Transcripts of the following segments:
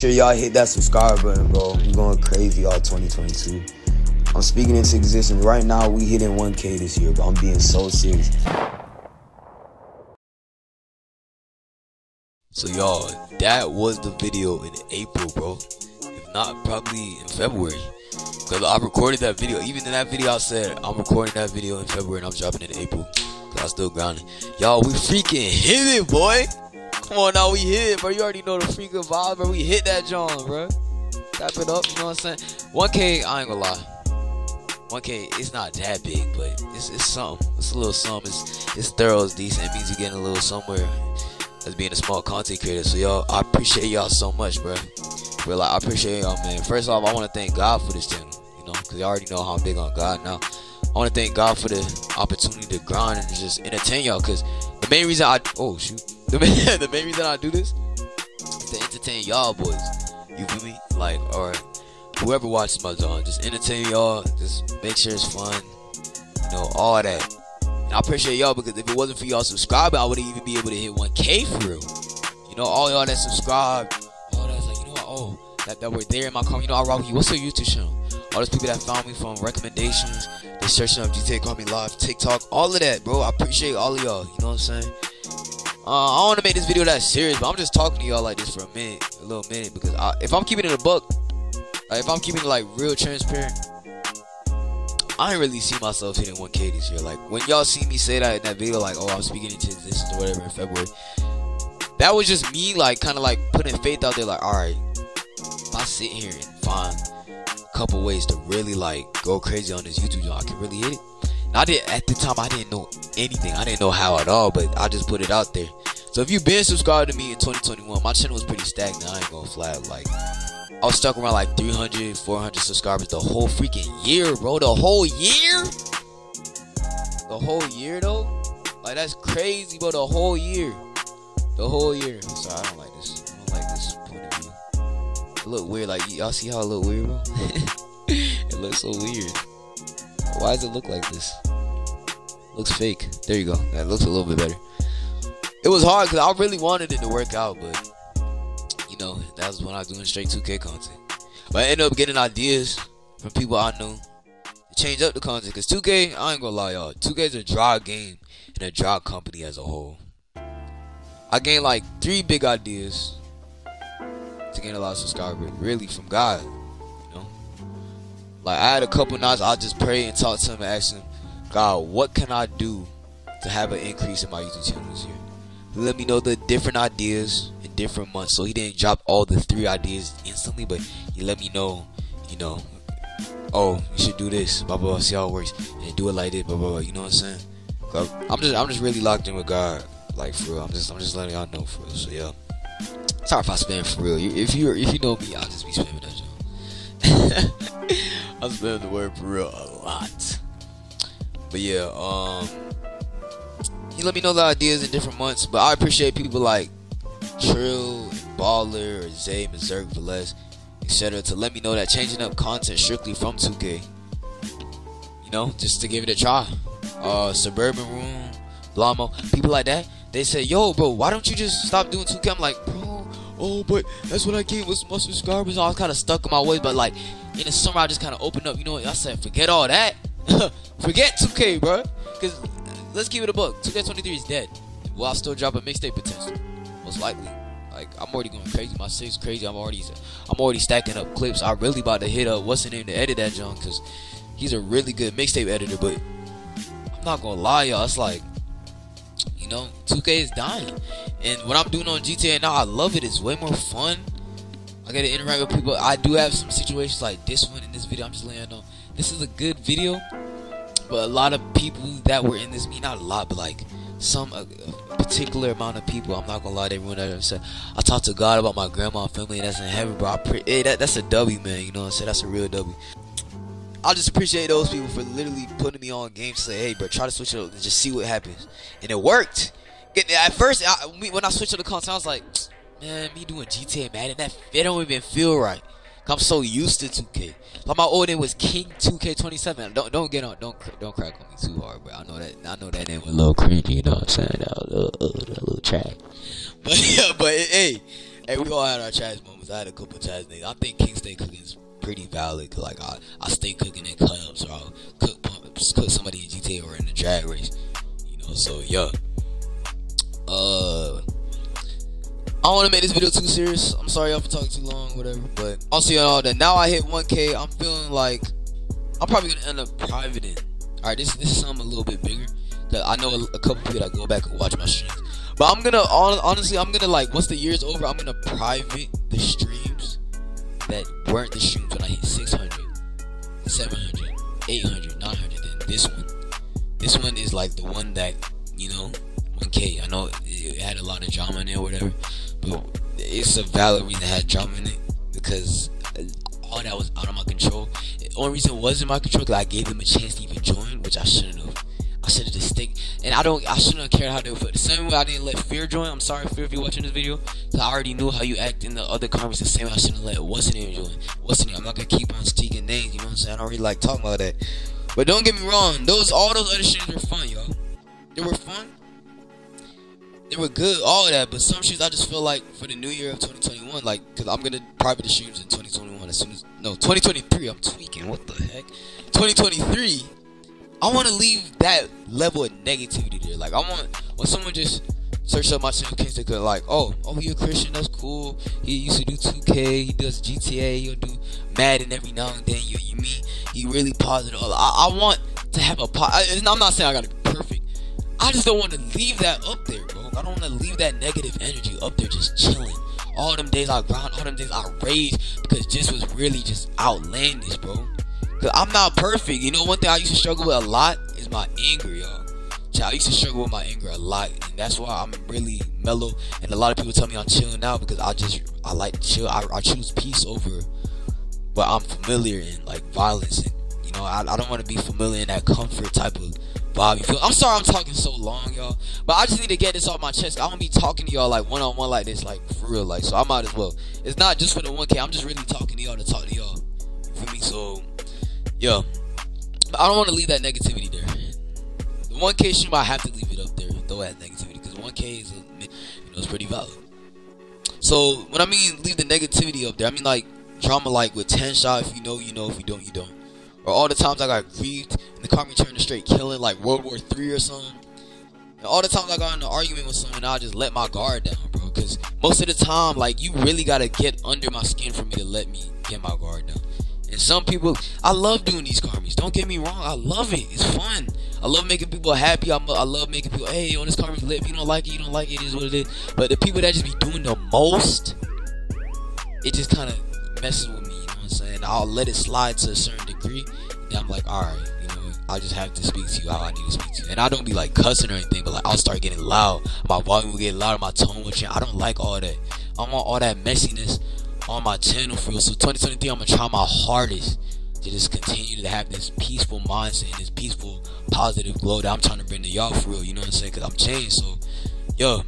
sure y'all hit that subscribe button, bro. We going crazy all 2022. I'm speaking into existence. Right now, we hitting 1K this year, but I'm being so serious. So y'all, that was the video in April, bro. If not, probably in February. Cause I recorded that video. Even in that video, I said I'm recording that video in February and I'm dropping it in April. Cause I'm still grinding. Y'all, we freaking hit it, boy. Come on now, we hit bro. You already know the freaking vibe, bro. We hit that John, bro. Tap it up, you know what I'm saying? 1K, I ain't gonna lie. 1K, it's not that big, but it's, it's something. It's a little something. It's, it's thorough, it's decent. It means you're getting a little somewhere as being a small content creator. So y'all, I appreciate y'all so much, bro. But like, I appreciate y'all, man. First off, I want to thank God for this channel, you know, because you already know how I'm big on God now. I want to thank God for the opportunity to grind and just entertain y'all, because the main reason I, oh shoot, the main, the main reason I do this is to entertain y'all boys. You feel me? Like, or whoever watches my John, just entertain y'all, just make sure it's fun, you know, all that. And I appreciate y'all because if it wasn't for y'all subscribing, I wouldn't even be able to hit 1K for real. You know, all y'all that subscribe, all that's like, you know what, oh, that, that were there in my comment, you know, I rock you. What's your YouTube channel? All those people that found me from recommendations, they searching up GTA Car Meet Live, TikTok, all of that, bro. I appreciate all of y'all, you know what I'm saying? Uh, I don't want to make this video that serious, but I'm just talking to y'all like this for a minute, a little minute, because I, if I'm keeping it a buck, like if I'm keeping it like real transparent, I ain't really see myself hitting 1K this year. Like when y'all see me say that in that video, like, oh, I'm speaking into this or whatever in February. That was just me, like, kind of like putting faith out there. Like, all right, if I sit here and find a couple ways to really like go crazy on this YouTube, I can really hit it. I did at the time. I didn't know anything. I didn't know how at all, but I just put it out there. So if you've been subscribed to me in 2021, my channel was pretty stagnant. I ain't gonna fly like I was stuck around like 300, 400 subscribers the whole freaking year, bro. The whole year? The whole year, though? Like, that's crazy, bro. The whole year. The whole year. Sorry, I don't like this. I don't like this point of view. It look weird. Like, y'all see how it look weird, bro? it looks so weird. Why does it look like this? looks fake. There you go. That looks a little bit better. It was hard because I really wanted it to work out, but you know, that was when I was doing straight 2K content. But I ended up getting ideas from people I knew to change up the content. Because 2K, I ain't gonna lie, y'all. 2K is a dry game and a dry company as a whole. I gained like three big ideas to gain a lot of subscribers, really from God. Like I had a couple nights I just pray and talk to him and ask him, God, what can I do to have an increase in my YouTube channel this year? Let me know the different ideas in different months. So he didn't drop all the three ideas instantly, but he let me know, you know, oh, you should do this, blah blah, blah see how it works, and do it like this, blah blah, blah you know what I'm saying? I'm just I'm just really locked in with God, like for real. I'm just I'm just letting y'all know for real. So yeah, sorry if I spam for real. If you if you know me, I'll just be spamming that I'm spamming the word for real a lot. But yeah, um, he let me know the ideas in different months. But I appreciate people like Trill, and Baller, or Zay, Berserk, Velez, etc. to let me know that changing up content strictly from 2K. You know, just to give it a try. Uh, Suburban Room, Blamo, people like that. They say, yo, bro, why don't you just stop doing 2K? I'm like, bro, oh, but that's what I get with my subscribers. I was kind of stuck in my ways, but like in the summer, I just kind of opened up. You know, what I said, forget all that. forget 2K, bro. Because let's keep it a book. 2K23 is dead. Well, I'll still drop a mixtape potential most likely. Like I'm already going crazy. My six crazy. I'm already I'm already stacking up clips. I really about to hit up what's the name to edit that John because he's a really good mixtape editor. But I'm not gonna lie, y'all. It's like you know, 2K is dying, and what I'm doing on GTA now, I love it. It's way more fun. I get to interact with people. I do have some situations like this one in this video. I'm just laying know this is a good video, but a lot of people that were in this meet, not a lot, but like some particular amount of people. I'm not gonna lie to everyone that said I talked to God about my grandma and family that's in heaven, bro. I pre- hey, that, that's a W, man. You know what I'm saying? That's a real W. I just appreciate those people for literally putting me on game. to Say, hey, bro, try to switch it up and just see what happens, and it worked. At first, I, when I switched to the console, I was like, man, me doing GTA Madden, that fit don't even feel right. I'm so used to 2K. Like my old name was King 2K27. Don't don't get on don't don't crack on me too hard, bro. I know that I know that name was a little cringy. You know what I'm saying? That, was, uh, uh, that little track. But yeah, but hey, hey, we all had our trash moments. I had a couple trash things. I think King Stay Cooking is pretty valid. Cause like I, I stay cooking in clubs or I'll cook cook somebody in GTA or in the drag race. You know, so yeah. Uh I don't want to make this video too serious. I'm sorry y'all for talking too long, whatever. But also y'all that now I hit 1K, I'm feeling like I'm probably gonna end up privating. All right, this this is something a little bit bigger. Cause I know a, a couple people that go back and watch my streams. But I'm gonna honestly, I'm gonna like once the year's over, I'm gonna private the streams that weren't the streams when I hit 600, 700, 800, 900. Then this one, this one is like the one that you know 1K. I know it had a lot of drama in or whatever, but it's a valid reason it had drama in it because all that was out of my control. The only reason it was in my control because I gave them a chance to even join, which I shouldn't have. I should have just stick, and I don't. I shouldn't have cared how they would. The same way I didn't let Fear join. I'm sorry, Fear, if you're watching this video, because I already knew how you act in the other comments. The same way I shouldn't let What's name join. What's name? I'm not gonna keep on speaking names. You know what I'm saying? I don't really like talking about that. But don't get me wrong. Those all those other streams were fun, y'all. They were fun they were good, all of that. But some shoes, I just feel like for the new year of 2021, like, because I'm gonna private the shoes in 2021 as soon as no 2023. I'm tweaking. What the heck? 2023. I want to leave that level of negativity there. Like, I want when someone just search up my they could like, oh, oh, he a Christian. That's cool. He used to do 2K. He does GTA. He'll do Madden every now and then. You, you mean he really positive? I, I want to have a. Po- I, I'm not saying I gotta. I just don't want to leave that up there, bro. I don't want to leave that negative energy up there just chilling. All them days I grind, all them days I rage because this was really just outlandish, bro. Cause I'm not perfect. You know, one thing I used to struggle with a lot is my anger, y'all. I used to struggle with my anger a lot, and that's why I'm really mellow. And a lot of people tell me I'm chilling out because I just I like to chill. I, I choose peace over, but I'm familiar in like violence, and you know I, I don't want to be familiar in that comfort type of Bobby. I'm sorry I'm talking so long, y'all. But I just need to get this off my chest. I don't be talking to y'all like one on one like this, like for real, like so I might as well. It's not just for the 1K, I'm just really talking to y'all to talk to y'all. You feel me? So yeah. I don't want to leave that negativity there. The 1K stream I have to leave it up there, throw that negativity, because 1K is you know it's pretty valid. So when I mean leave the negativity up there, I mean like drama like with 10 shot, if you know, you know, if you don't, you don't or all the times I got grieved and the me turned to straight killing like World War Three or something. And all the times I got in an argument with someone, I just let my guard down, bro. Cause most of the time, like you really gotta get under my skin for me to let me get my guard down. And some people, I love doing these car meets. Don't get me wrong, I love it. It's fun. I love making people happy. I'm, I love making people, hey, on this car meet's lit. If you don't like it, you don't like it. It is what it is. But the people that just be doing the most, it just kind of messes with I'm saying? I'll let it slide to a certain degree. I'm like, all right, you know, I just have to speak to you how I need to speak to you. And I don't be like cussing or anything, but like I'll start getting loud. My volume will get louder, my tone will change. I don't like all that. I want all that messiness on my channel for real. So 2023, I'm gonna try my hardest to just continue to have this peaceful mindset, this peaceful, positive glow that I'm trying to bring to y'all for real. You know what I'm saying? Cause I'm changed. So, yo,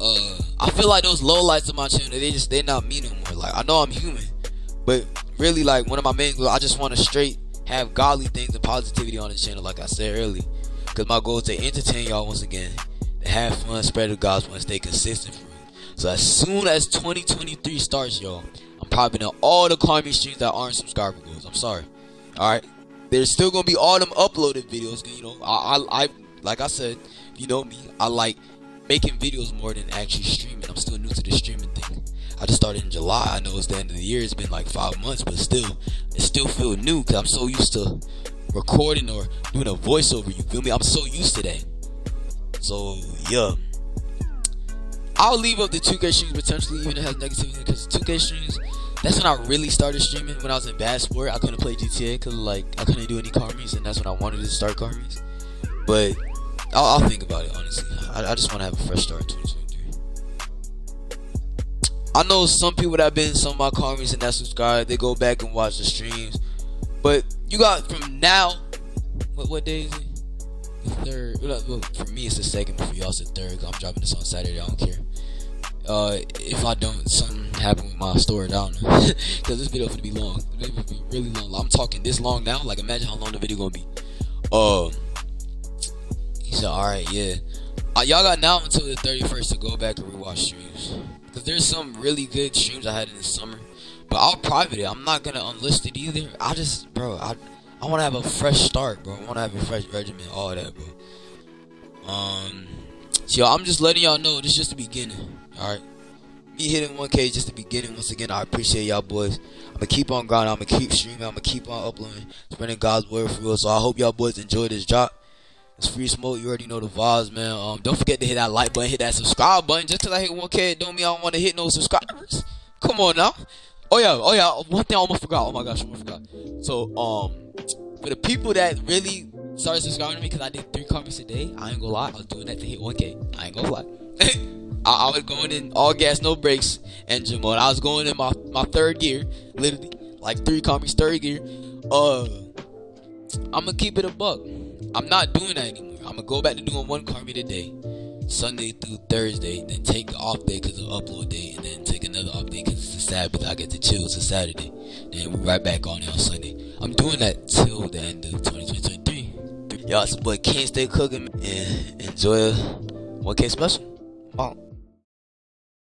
uh, I feel like those low lights of my channel, they just they're not me no more. Like I know I'm human. But really, like one of my main goals, I just want to straight have godly things and positivity on this channel, like I said earlier. Because my goal is to entertain y'all once again, to have fun, spread the gospel, and stay consistent for it. So as soon as 2023 starts, y'all, I'm popping up all the car meet streams that aren't subscriber goals. I'm sorry. All right, there's still gonna be all them uploaded videos. You know, I, I, I like I said, you know me, I like making videos more than actually streaming. I'm still new to the streaming thing. I just started in July. I know it's the end of the year. It's been like five months, but still, it still feel new because I'm so used to recording or doing a voiceover. You feel me? I'm so used to that. So yeah, I'll leave up the 2K streams potentially, even if it has negativity because 2K streams. That's when I really started streaming. When I was in bad sport, I couldn't play GTA because like I couldn't do any car meets, and that's when I wanted to start car meets. But I'll, I'll think about it honestly. I, I just want to have a fresh start in 2020. I know some people that have been some of my comments and that subscribe, they go back and watch the streams. But you got from now, what what day is it? The third. Well, for me, it's the second, but for y'all, it's the third. I'm dropping this on Saturday. I don't care. Uh, if I don't, something happen with my storage. I don't know, because this video gonna be long. It will be really long. I'm talking this long now. Like, imagine how long the video gonna be. Uh, he said, "All right, yeah." Uh, y'all got now until the 31st to go back and rewatch streams. Because there's some really good streams I had in the summer. But I'll private it. I'm not gonna unlist it either. I just, bro, I, I want to have a fresh start, bro. I want to have a fresh regimen, all that, bro. Um, so I'm just letting y'all know this is just the beginning. All right, me hitting 1K just the beginning. Once again, I appreciate y'all boys. I'm gonna keep on grinding. I'm gonna keep streaming. I'm gonna keep on uploading, spreading God's word for real. So I hope y'all boys enjoy this drop. It's free smoke. You already know the vibes, man. Um, don't forget to hit that like button, hit that subscribe button. Just till I hit 1K, don't mean I don't want to hit no subscribers. Come on now. Oh yeah, oh yeah. One thing I almost forgot. Oh my gosh, I almost forgot. So um, for the people that really started subscribing to me because I did three car meets a day, I ain't gonna lie. I was doing that to hit 1K. I ain't gonna lie. I, I, was going in all gas, no brakes engine mode. I was going in my my third gear, literally like three car meets, third gear. Uh, I'm gonna keep it a buck. I'm not doing that anymore. I'm gonna go back to doing one car meet a day, Sunday through Thursday, then take the off day because of upload day, and then take another off day because it's a Sabbath. I get to chill. It's a Saturday, then we're right back on it on Sunday. I'm doing that till the end of 2023. Y'all, it's boy can't stay cooking and enjoy a 1K special. Wow.